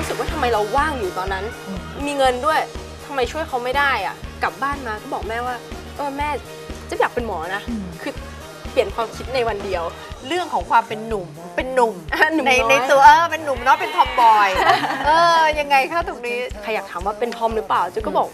รู้สึกว่าทำไมเราว่างอยู่ตอนนั้น มีเงินด้วยทำไมช่วยเขาไม่ได้อะ กลับบ้านมาก็บอกแม่ว่าเออแม่จะอยากเป็นหมอนะคือเปลี่ยนความคิดในวันเดียว เรื่องของความเป็นหนุ่มเป็นหนุ่มในในตัวเออเป็นหนุ่มเนาะเป็นทอมบอยเออยังไงคะตรงนี้ใครอยากถามว่าเป็นทอมหรือเปล่าจุก็บอก